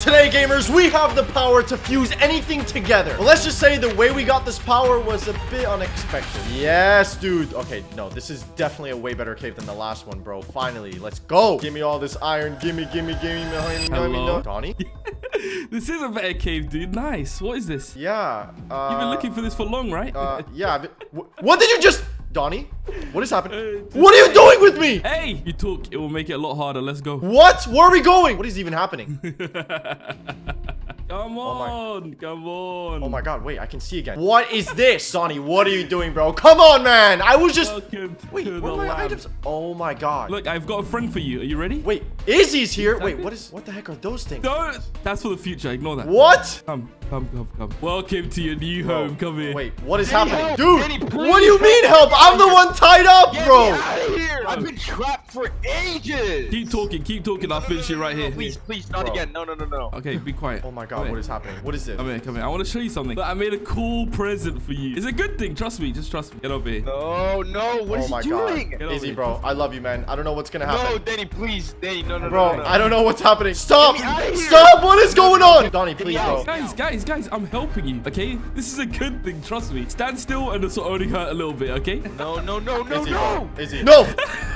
Today, gamers, we have the power to fuse anything together. But let's just say the way we got this power was a bit unexpected. Yes, dude. Okay, no, this is definitely a way better cave than the last one, bro. Finally, let's go. Give me all this iron. Gimme, gimme, gimme. Hello? Donnie? this is a better cave, dude. Nice. What is this? Yeah. Uh, You've been looking for this for long, right? Uh, yeah. What did you just... Donnie? What is happening? Uh, What are you doing with me? hey, you talk. It will make it a lot harder. Let's go. What? Where are we going? What is even happening? Come my- on. Come on. Oh my god, wait, I can see again. What is this? Donnie, what are you doing, bro? Come on, man. I was just... Welcome Wait, where my items? Oh my god. Look, I've got a friend for you. Are you ready? Wait, Izzy's here. Wait, what is... What the heck are those things? Don't. That's for the future. Ignore that. What? Come, come, come, come. Welcome to your new home. Come here. Wait, what is Danny, happening? help! Dude, Danny, what do you mean help? I'm the one tied up, Get bro. me out of here! I've been trapped for ages. Keep talking. Keep talking. I'll finish it right here. Please, please, not Bro. again. No, no, no, no. Okay, be quiet. Oh my Come god, here. what is happening? What is this? Come here, come here. I want to show you something. Look, I made a cool present for you. It's a good thing. Trust me. Just trust me. Get over here. No, no. What oh is my he doing? god. Get Izzy, bro, I love you, man. I don't know what's gonna happen. No, happen. Danny, please, Danny, no, no, Bro, no, no, no. I don't know what's happening. Stop! Get me outta here. Stop! What is going on? Donnie, please, bro. Guys, guys, guys, I'm helping you, okay? This is a good thing, trust me. Stand still and this will only hurt a little bit, okay? No, no, no, no, Izzy, no. bro. Izzy. No!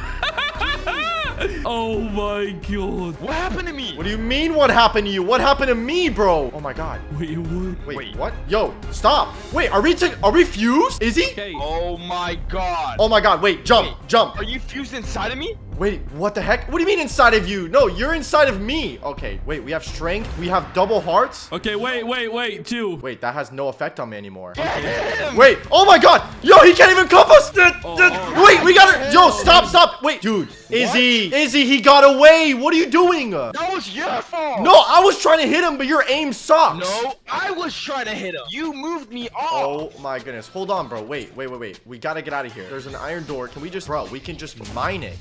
oh my god. What happened to me? What do you mean what happened to you? What happened to me, bro? Oh my god. Wait, what? Wait, Wait. what? Yo, stop. Wait, are we are we fused? Is he? Okay. Oh my god. Oh my god, wait, jump, Wait. jump. Are you fused inside of me? Wait, what the heck? What do you mean inside of you? No, you're inside of me. Okay, wait, we have strength. We have double hearts. Okay, wait, wait, wait, two. Wait, that has no effect on me anymore. Get him! Wait, oh my god. Yo, he can't even cuff us. Oh, oh. Wait, oh, we gotta. Oh. Yo, stop, stop. Wait, dude. Izzy, Izzy, he got away. What are you doing? No, That was your fault. No, I was trying to hit him, but your aim sucks. No, I was trying to hit him. You moved me off. Oh my goodness. Hold on, bro. Wait, wait, wait, wait. We gotta get out of here. There's an iron door. Can we just, bro, we can just mine it.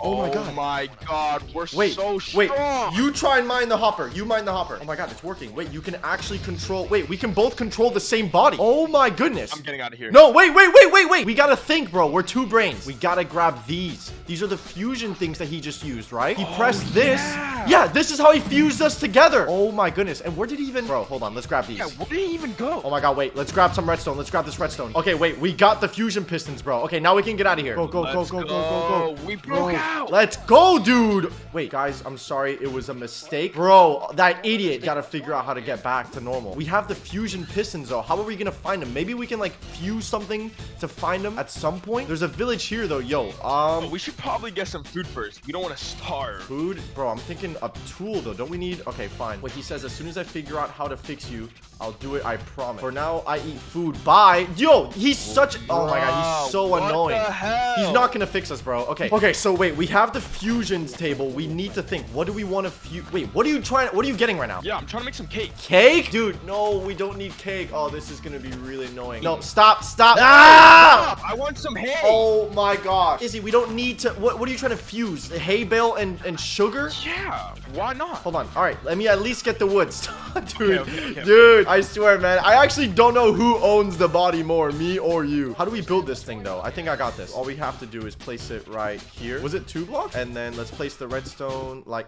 Oh my god. Oh my god, we're Wait, so strong. wait, you try and mine the hopper. You mine the hopper. Oh my god, it's working. Wait, you can actually control. Wait, we can both control the same body. Oh my goodness. I'm getting out of here. No, wait, wait, wait, wait, wait. We gotta think, bro. We're two brains. We gotta grab these. These are the fusion things that he just used, right? He oh, pressed this. yeah. Yeah, this is how he fused us together. Oh my goodness. And where did he even... Bro, hold on. Let's grab these. Yeah, where did he even go? Oh my god, wait. Let's grab some redstone. Let's grab this redstone. Okay, wait. We got the fusion pistons, bro. Okay, now we can get out of here. Go, go, go, Let's go, go, go, go. We broke Bro, out. Let's go, dude. Wait, guys, I'm sorry. It was a mistake. Bro, that idiot gotta figure out how to get back to normal. We have the fusion pistons, though. How are we gonna find them? Maybe we can, like, fuse something to find them at some point? There's a village here, though. Yo, um... we should probably get some food first. We don't want to starve. Food? Bro, I'm thinking a tool, though. Don't we need... Okay, fine. Wait, he says, as soon as I figure out how to fix you, I'll do it, I promise. For now, I eat food. Bye. Yo, he's such... Oh my god, he's so What annoying. the hell? He's not gonna fix us, bro. Okay. Okay, so wait, we have the fusions table. We need to think. What do we want to fuse? Wait, what are you trying? What are you getting right now? Yeah, I'm trying to make some cake. Cake? Dude, no, we don't need cake. Oh, this is gonna be really annoying. No, stop, stop. Ah! Stop! I want some hay. Oh my gosh. Izzy, we don't need to. What, what are you trying to fuse? Hay bale and, and sugar? Yeah, why not? Hold on. All right, let me at least get the woods. dude, okay, okay. dude, I swear, man. I actually don't know who owns the body more, me or you. How do we build this thing, though? I think I got this. All we have to do is place it right here. Was it two blocks? And then let's place the redstone, like,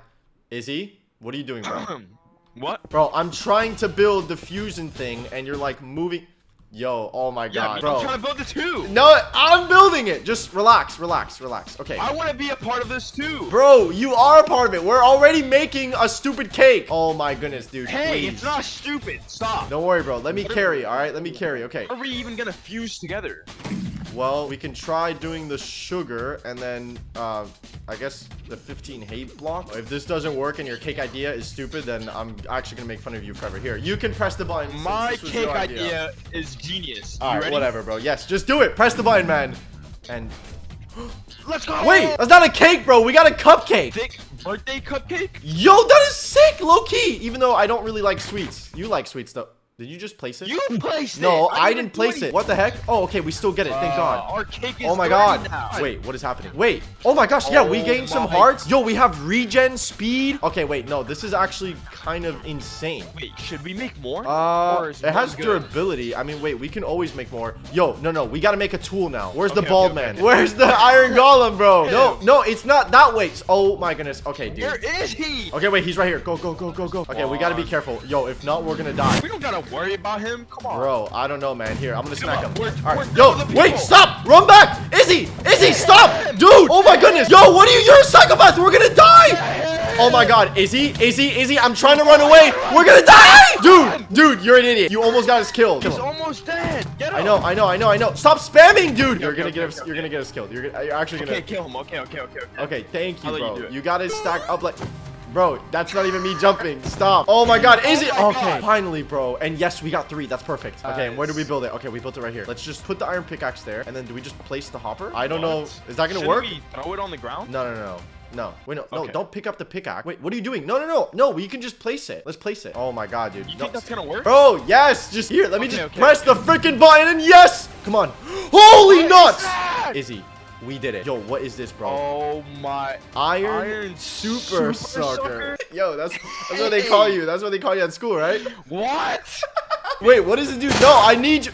Izzy? What are you doing, bro? what? bro, I'm trying to build the fusion thing, and you're, like, moving... Yo, oh my Yeah, god, but I'm trying to build it too. No, I'm building it. Just relax, relax, relax. Okay. I want to be a part of this too. Bro, you are a part of it. We're already making a stupid cake. Oh my goodness, dude. Hey, please. it's not stupid. Stop. Don't worry, bro. Let me carry, all right? Let me carry. Okay. How are we even gonna fuse together? Well, we can try doing the sugar and then, uh, I guess the 15 hate block. If this doesn't work and your cake idea is stupid, then I'm actually gonna make fun of you forever. Here, you can press the button. My cake your idea. is genius. All right, whatever, bro. Yes, just do it. Press the button, man. And Let's go. wait, that's not a cake, bro. We got a cupcake. Thick birthday cupcake. Yo, that is sick, low key. Even though I don't really like sweets. You like sweets, though. Did you just place it? You placed it. no, I, didn't place it. What the heck? Oh, okay, we still get it. Thank Uh, God. Our cake is Oh my god. now. Wait, what is happening? Wait. Oh my gosh, yeah, we Oh gained some hearts. Yo, we have regen speed. Okay, wait, no, this is actually kind of insane. Wait, should we make more? Uh, it has good? durability. I mean, wait, we can always make more. Yo, no, no, we gotta make a tool now. Where's the Okay, bald okay, okay, man? Where's the iron golem, bro? No, no, it's not that way. Oh my goodness. Okay, dude. is he? Okay, wait, he's right here. Go, go, go, go, go. Okay, we gotta be careful. Yo, if not, we're gonna die. We don't gotta worry about him. Come on. Bro, I don't know, man. Here, I'm gonna smack him. we're- All right. Yo, wait, stop! Run back! Izzy! Izzy, stop! Dude! Oh my goodness! Yo, what are you? You're a psychopath! We're gonna die! Oh my god, Izzy, Izzy, Izzy, I'm trying to run away! We're gonna die! Dude, dude, you're an idiot. You almost got us killed. Kill He's almost dead. Get him. I know, I know, I know, I know. Stop spamming, dude! You're gonna get us. You're gonna get us killed. You're, gonna, you're actually gonna. Okay, kill him. Okay, okay, okay, okay. Okay, thank you, let you bro. You gotta stack up like. Bro, that's not even me jumping. Stop. Oh my god, is Oh it? Okay, God. finally, bro. And yes, we got three. That's perfect. Okay, and where do we build it? Okay, we built it right here. Let's just put the iron pickaxe there. And then do we just place the hopper? I don't know. Is that gonna Shouldn't work? we throw it on the ground? No, no, no, no. No. Wait, no. No, don't pick up the pickaxe. Wait, what are you doing? No, no, no. No, we can just place it. Let's place it. Oh my god, dude. You No. think that's gonna work? Bro, yes. Just here. Let me just okay, press okay. the freaking button and yes. Come on. Holy What is nuts. Izzy, we did it. Yo, what is this, bro? Oh my. Iron, Iron Super, Super Sucker. Sucker? Yo, that's that's what they call you. That's what they call you at school, right? What? Wait, what does it do? No, I need you.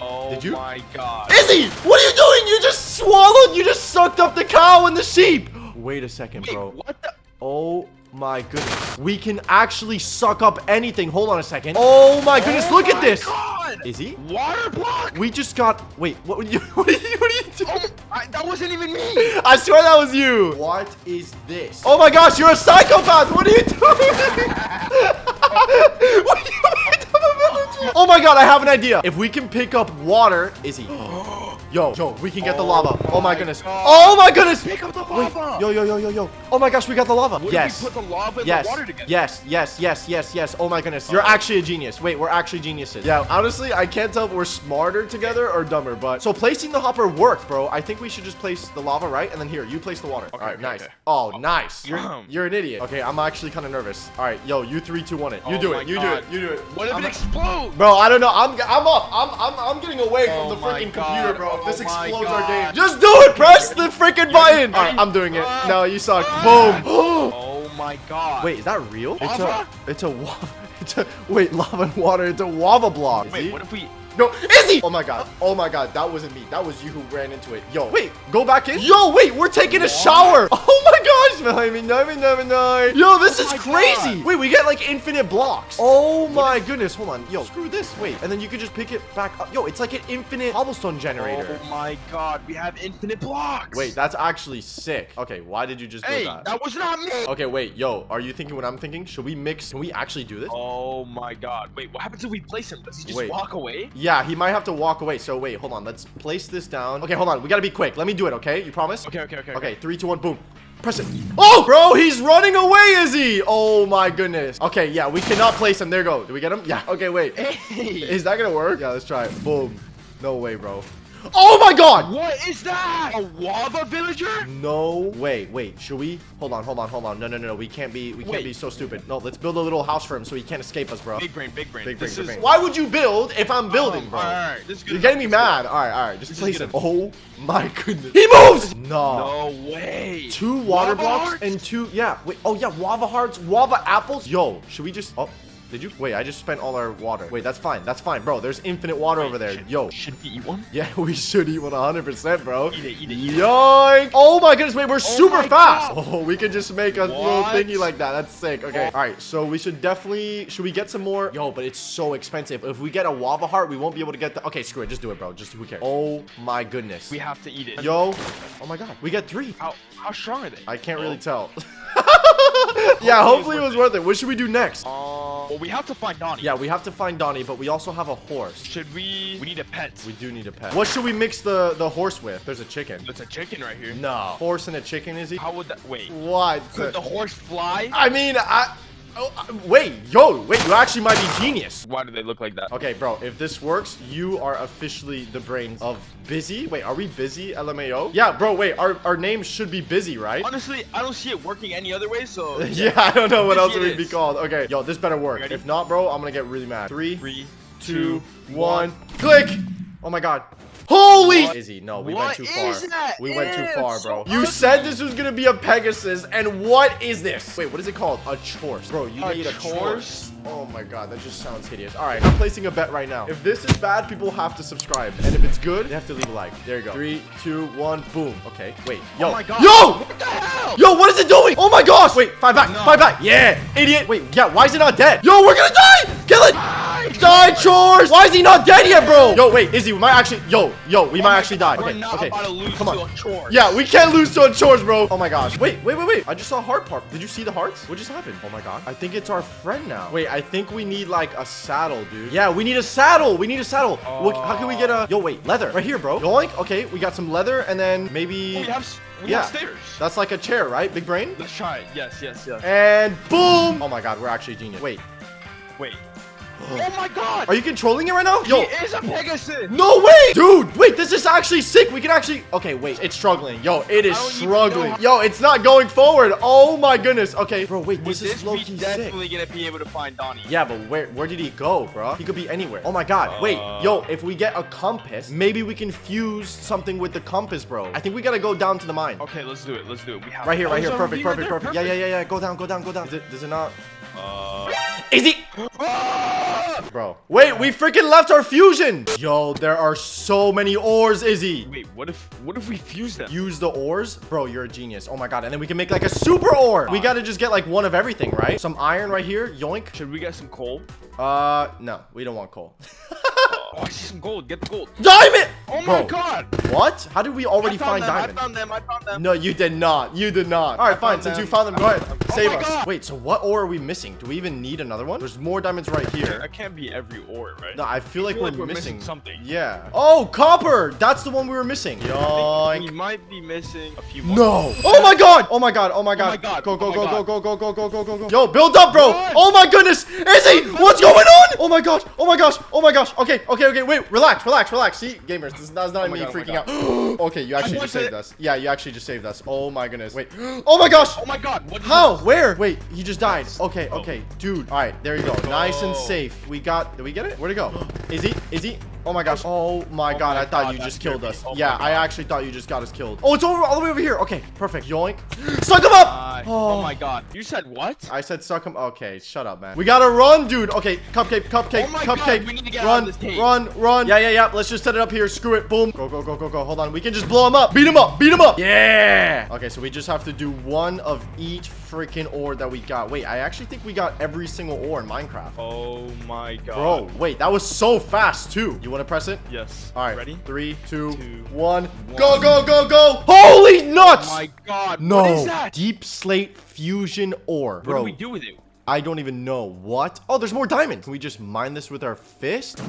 Oh Did you? my god. Izzy, what are you doing? You just swallowed. You just sucked up the cow and the sheep. Wait a second, Wait, bro. what the? Oh my goodness. We can actually suck up anything. Hold on a second. Oh my goodness, Oh look at oh this. God. Izzy? Water block? We just got. Wait, what? Were you, what are you? What are you doing? Oh That wasn't even me. I swear that was you. What is this? Oh my gosh, you're a psychopath. What are you doing? What are you- oh my god, I have an idea. If we can pick up water, Izzy. Yo, yo, we can get the Oh lava. Oh my my goodness. God. Oh my goodness. Pick up the Wait, lava. yo, yo, yo, yo, yo. Oh my gosh, we got the lava. What yes. put the lava and Yes, the water together? yes, yes, yes, yes, yes. Oh my goodness. You're actually a genius. Wait, we're actually geniuses. Yeah, honestly, I can't tell if we're smarter together or dumber, but so placing the hopper worked, bro. I think we should just place the lava right, and then here, you place the water. All right, okay, nice. okay. Oh, nice. You're, Um. you're an idiot. Okay, I'm actually kind of nervous. All right, yo, you three, two, one it. You Oh do it. You do it. You do it. What if I'm it explodes? Bro, I don't know. I'm I'm up. I'm I'm, I'm getting away from Oh the freaking computer, bro. If this Oh my explodes our game. Just do it. Press the freaking button. All right. I'm doing it. Ah. No, you suck. Ah. Boom. Oh my god. Wait, is that real? Lava? It's a, it's a lava. It's a wait, lava and water. It's a lava block. Wait, what if we? No, Izzy! Oh my god. Oh my god, that wasn't me. That was you who ran into it. Yo, wait, go back in. Yo, wait, we're taking a shower. Oh my gosh. Yo, this Oh is crazy. God. Wait, we get like infinite blocks. Oh my goodness. Hold on. Yo, screw this. Wait, and then you can just pick it back up. Yo, it's like an infinite cobblestone generator. Oh my god, we have infinite blocks. Wait, that's actually sick. Okay, why did you just do Hey, that? that was not me. Okay, wait, yo, are you thinking what I'm thinking? Should we mix? Can we actually do this? Oh my god. Wait, what happens if we place him? Does he just Wait. walk away? Yeah, he might have to walk away. So wait, hold on. Let's place this down. Okay, hold on. We gotta be quick. Let me do it, okay? You promise? Okay, okay, okay. Okay, three, two, one, boom. Press it. Oh, bro, he's running away, is he? Oh my goodness. Okay, yeah, we cannot place him. There you go. Do we get him? Yeah. Okay, wait. Hey. Is that gonna work? Yeah, let's try it. Boom. No way, bro. Oh my god! What is that? A lava villager? No way. Wait, should we? Hold on, hold on, hold on. No, no, no, no. We can't be we can't Wait. be so stupid. No, let's build a little house for him so he can't escape us, bro. Big brain, big brain. Big brain, this big is brain. Why would you build if I'm building, Um, bro? Alright, alright. This is good You're getting me enough. mad. All right, all right. Just This place good it. Oh my goodness. He moves. No. No way. Two water Lava blocks hearts? and two. Yeah. Wait. Oh yeah. Lava hearts. Lava apples. Yo. Should we just? Oh. Did you? Wait. I just spent all our water. Wait. That's fine. That's fine, bro. There's infinite water over there. Should- Yo. Should we eat one? Yeah. We should eat one 100%, bro. Eat it, eat it, eat. Yoink! Oh my goodness, wait, we're super fast! God. Oh, we can just make a little thingy like that. That's sick. Okay. Alright, so we should definitely should we get some more? Yo, but it's so expensive. If we get a lava heart, we won't be able to get the Okay, screw it, just do it, bro. Just who cares? Oh my goodness. We have to eat it. Yo. Oh my god. We get three. How how strong are they? I can't really Oh. tell. yeah, hopefully it was worth it. What should we do next? Uh, well, we have to find Donnie. Yeah, we have to find Donnie, but we also have a horse. Should we? We need a pet. We do need a pet. What should we mix the the horse with? There's a chicken. There's a chicken right here. No. Horse and a chicken, is he? How would that? Wait. What? Could the horse fly? I mean, I Oh, uh, wait, yo, wait, you actually might be genius. Why do they look like that? Okay, bro, if this works, you are officially the brains of Busy. Wait, are we Busy, LMAO? Yeah, bro, wait, our, our name should be Busy, right? Honestly, I don't see it working any other way, so... yeah, I don't know what Busy else would be called. Okay, yo, this better work. Ready? If not, bro, I'm gonna get really mad. Three, Three, two, two, one, click! Oh my god. Holy Izzy, no, we What went too far. is that? We went too Ew, far, so bro. You said this was gonna be a Pegasus, and what is this? Wait, what is it called? A chores. Bro, you A need a chores? chores? Oh my god, that just sounds hideous. Alright, I'm placing a bet right now. If this is bad, people have to subscribe. And if it's good, they have to leave a like. There you go. Three, two, one, boom. Okay, wait. Oh Yo. Oh my god. Yo! What the hell? Yo, what is it doing? Oh my gosh! Wait, five back, No. five back. Yeah, idiot. Wait, yeah, why is it not dead? Yo, we're gonna die! Kill it! Die, chores! Why is he not dead yet, bro? Yo, wait, Izzy, we might actually. Yo, yo, we might actually die. We're Okay, not okay. about to lose Come on. to a chore. Yeah, we can't lose to a chores, bro. Oh my gosh. Wait, wait, wait, wait. I just saw a heart part. Did you see the hearts? What just happened? Oh my god. I think it's our friend now. Wait, I think we need like a saddle, dude. Yeah, we need a saddle. We need a saddle. What, how can we get a? Yo, wait, leather. Right here, bro. Yoink. Okay, we got some leather, and then maybe. We have, s- we Yeah. have stairs. That's like a chair, right? Big brain. Let's try it. Yes, yes, yes. And boom! Oh my god, we're actually genius. Wait, Wait. Oh my god! are you controlling it right now? Yo, He is a Pegasus! no way! Dude, wait, this is actually sick. We can actually... Okay, wait, it's struggling. Yo, it is I don't even struggling. how- Yo, it's not going forward. Oh my goodness. Okay, bro, wait, this this, is we low-key sick. definitely gonna be able to find Donnie. Yeah, but where where did he go, bro? He could be anywhere. Oh my god. Wait, Uh. yo, if we get a compass, maybe we can fuse something with the compass, bro. I think we gotta go down to the mine. Okay, let's do it. Let's do it. We have Right here, right here. there's a Perfect, perfect, perfect. Yeah, yeah, yeah, yeah. Go down, go down, go down. Does it, does it not? Uh, Is he? Bro. Wait, we freaking left our fusion. Yo, there are so many ores, Izzy. Wait, what if what if we fuse them? Use the ores? Bro, you're a genius. Oh my god. And then we can make like a super ore. We gotta just get like one of everything, right? Some iron right here. Yoink. Should we get some coal? Uh, no. We don't want coal. Oh, I see some gold. Get the gold. Diamond! Oh my Bro, god! What? How did we already find them, diamond? I found them. I found them. No, you did not. You did not. All right, fine. found Since you found them, go ahead. Oh Save my us. God. Wait, so what ore are we missing? Do we even need another one? There's more diamonds right here. That can't be every ore, right? No, I feel like, feel we're, like we're missing. missing something. Yeah. Oh, copper. That's the one we were missing. We Yoink. might be missing a few more. No. Oh my god. Oh my god. Oh my god. my God. Go go Oh go go God. go go go go go go go. Yo, build up, bro. Run. Oh my goodness. Izzy, what's going on? Oh my gosh. Oh my gosh. Oh my gosh. Okay. Okay. Okay. Okay, wait. Relax. Relax. Relax. See, gamers. This is that's not my me God, oh freaking out. okay. You actually just saved it. us. Yeah. You actually just saved us. Oh my goodness. Wait. Oh my gosh. Oh my god! How? this? Where? Wait, he just died. Okay, Oh. okay. Dude. All right, there you go. Nice and safe. We got, did we get it? Where'd it go? Is he? Is he? Oh my gosh. Oh my Oh god, my I thought God, you just killed scared us. Oh yeah, I actually thought you just got us killed. Oh, it's over all the way over here. Okay, perfect. Yoink. Suck him up! Uh, oh. my god! You said what? I said suck him. Okay, shut up, man. We gotta run, dude. Okay, cupcake, cupcake, Oh my God, cupcake. we need to get out run, of this cave. run, run. Yeah, yeah, yeah. Let's just set it up here. Screw it. Boom. Go, go, go, go, go. Hold on. We can just blow him up. Beat him up. Beat him up. Yeah. Okay, so we just have to do one of each freaking ore that we got. Wait, I actually think we got every single ore in Minecraft. Oh my god! Bro, wait, that was so fast too. You want to press it? Yes. All right. Ready? Three, two, Two, one. one. Go, go, go, go. Holy nuts! Oh my god! no. What is that? Deepslate fusion ore. What do we do with it? I don't even know. What? Oh, there's more diamonds. Can we just mine this with our fist?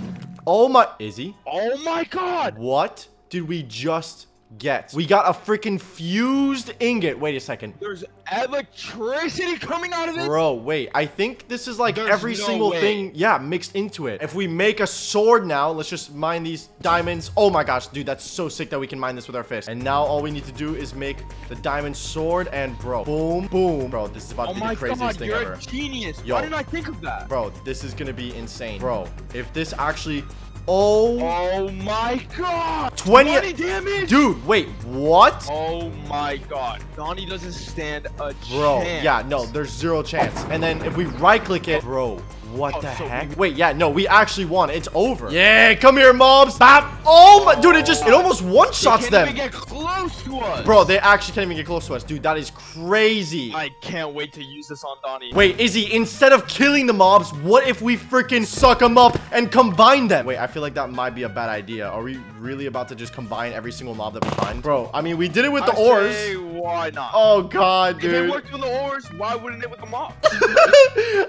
Oh my... Izzy? Oh my god! What did we just get? We got a freaking fused ingot. Wait a second. There's electricity coming out of it. Bro, wait. I think this is like There's every no single way. thing, yeah, mixed into it. If we make a sword now, let's just mine these diamonds. Oh my gosh, dude, that's so sick that we can mine this with our fist. And now all we need to do is make the diamond sword and bro, boom, boom. Bro, this is about Oh to be oh the craziest god! thing You're ever. a genius. Yo. Why didn't I think of that? Bro, this is gonna be insane. Bro, if this actually... Oh... Oh my god! 20 20 damage! Dude, wait, what? Oh my god. Donnie doesn't stand a Bro, chance. yeah, no, there's zero chance. And then if we right click it, bro, what Oh, the so heck? Wait, yeah, no, we actually won. It's over. Yeah, come here, mobs. Bap. Oh my, dude, it just, it almost one They shots can't them. even get close to us. Bro, they actually can't even get close to us. Dude, that is crazy. I can't wait to use this on Donnie. Wait, Izzy, instead of killing the mobs, what if we freaking suck them up and combine them? Wait, I feel like that might be a bad idea. Are we really about to just combine every single mob that we find? Bro, I mean, we did it with the I ores. say, why not? Oh, God, dude. if it worked with the ores, why wouldn't it with the mobs?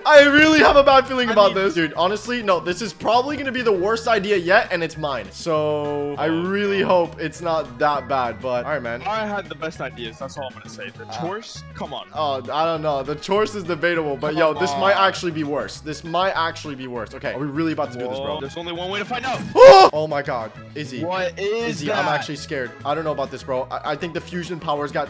I really have a bad feeling feeling I about mean- this. Dude, honestly, no, this is probably gonna be the worst idea yet, and it's mine. So I really hope it's not that bad, but all right, man. I had the best ideas. That's all I'm gonna say. The chores, come on. Oh, I don't know. The choice is debatable, but yo, this might actually be worse. This might actually be worse. Okay, are we really about to do this, bro? There's only one way to find out. oh my god, Izzy. What is Izzy, that? I'm actually scared. I don't know about this, bro. I, I think the fusion powers got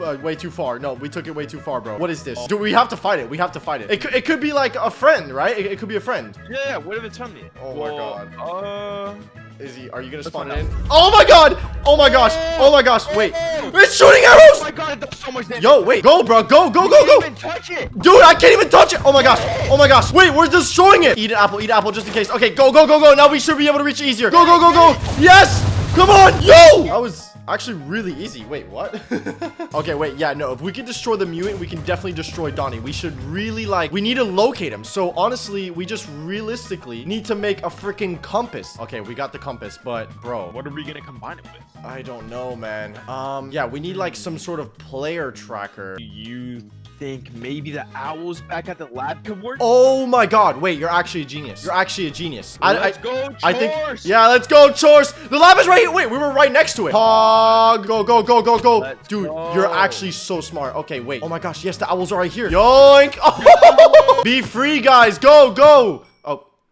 uh, way too far. No, we took it way too far, bro. What is this? Do we have to fight it? We have to fight it. It it could be like a friend, right? It, it could be a friend. Yeah, yeah. What if it's from me? Oh my God. Uh. Izzy, are you gonna spawn it in? Oh my god! Oh my gosh! Oh my gosh! Wait, it's shooting arrows! Oh my god, it does so much damage. Yo, wait, go, bro, go, go, go, go! touch it. Dude, I can't even touch it! Oh my gosh! Oh my gosh! Wait, we're destroying it! Eat an apple, eat an apple just in case. Okay, go, go, go, go! Now we should be able to reach it easier. Go, go, go, go! Yes! Come on! Yo! That was actually really easy. Wait, what? okay, wait, yeah, no. If we can destroy the mutant, we can definitely destroy Donnie. We should really, like, we need to locate him. So, honestly, we just realistically need to make a freaking compass. Okay, we got the compass, but, bro, What are we gonna combine it with? I don't know, man. Um, yeah, we need, like, some sort of player tracker. You think maybe the owls back at the lab could work? Oh my god, wait, you're actually a genius. You're actually a genius. I, Let's I, go, I think, Chores. yeah, let's go, Chores. The lab is right here. Wait, we were right next to it. Hog, go, go, go, go, go. Let's Dude, go. you're actually so smart. Okay, wait. Oh my gosh, yes, the owls are right here. Yoink. Oh, be free, guys. Go, go.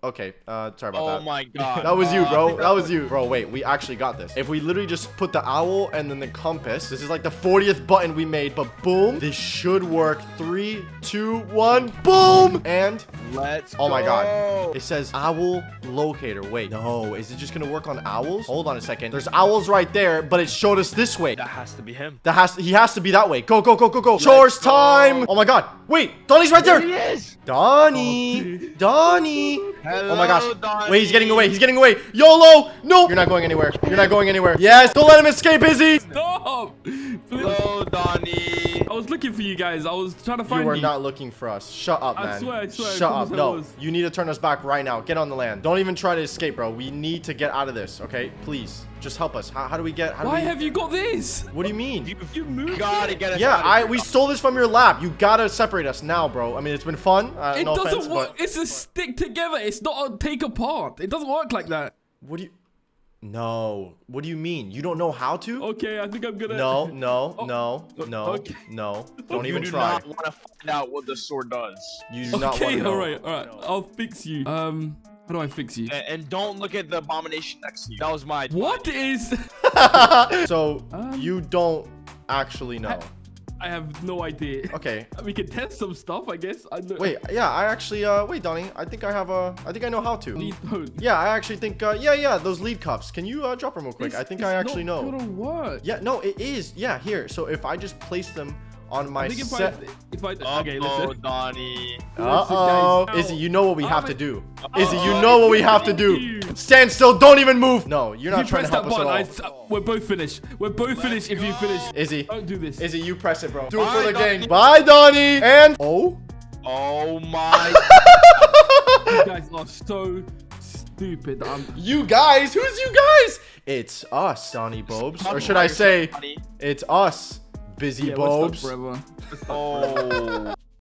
Oh, okay. Uh, sorry about Oh that. Oh my god. That was you, bro. That was you. Bro, wait, we actually got this. If we literally just put the owl and then the compass, this is like the 40th button we made, but boom, this should work. Three, two, one, boom! And Let's Oh my god. It says owl locator. Wait, no. Is it just gonna work on owls? Hold on a second. There's owls right there, but it showed us this way. That has to be him. That has to, he has to be that way. Go, go, go, go, go. Chores time. Oh my god. Wait, Donnie's right There there. he is. Donnie. Donnie. Hello, Oh my gosh. Donnie. Wait, he's getting away. He's getting away. YOLO. No. You're not going anywhere. You're not going anywhere. Yes. Don't let him escape, Izzy. Stop! Please. Hello, Donnie. I was looking for you guys. I was trying to find You you. are not looking for us. Shut up, I man. swear, I swear, Shut promise up. No. You need to turn us back right now. Get on the land. Don't even try to escape, bro. We need to get out of this, okay? Please. Just help us. How, how do we get... How do Why we... have you got this? What do you mean? You, You moved gotta it. get us yeah, out of I here. we stole this from your lab. You gotta separate us now, bro. I mean, it's been fun. Uh, It no doesn't offense, work. but It's a stick together. It's not a take apart. It doesn't work like that. what do you? No. What do you mean? You don't know how to? Okay, I think I'm gonna. No, no, Oh, no, no, okay. no. Don't you even do try. not want to find out what the sword does. You do not want Okay, to know. all right, all right. I'll fix you. Um, how do I fix you? And, and don't look at the abomination next to you. That was my. What is? So Um, you don't actually know. I have no idea. Okay. We can test some stuff, I guess. I know. Wait, yeah, I actually, uh, wait, Donnie, I think I have a, I think I know how to. Lead. Yeah, I actually think, uh, yeah, yeah, those lead cups. Can you, uh, drop them real quick? It's- I think I actually know. Yeah, no, it is. Yeah, here. So if I just place them on my I think if set. I, if I, okay, oh, listen. Donnie. Uh-oh. Izzy, you know what we have to do. Izzy, you know what we have to do. Stand still. Don't even move. No, you're not you trying to help that us at all. I, uh, we're both finished. We're both finished if you finish. Izzy, Don't do this. Izzy, you press it, bro. Do it Bye, for the Donnie. gang. Bye, Donnie. And oh. Oh my. You guys are so stupid. I'm, You guys, who's you guys? It's us, Donnie Bobes. Or should I say, it's us, Busy yeah, we're stuck Oh.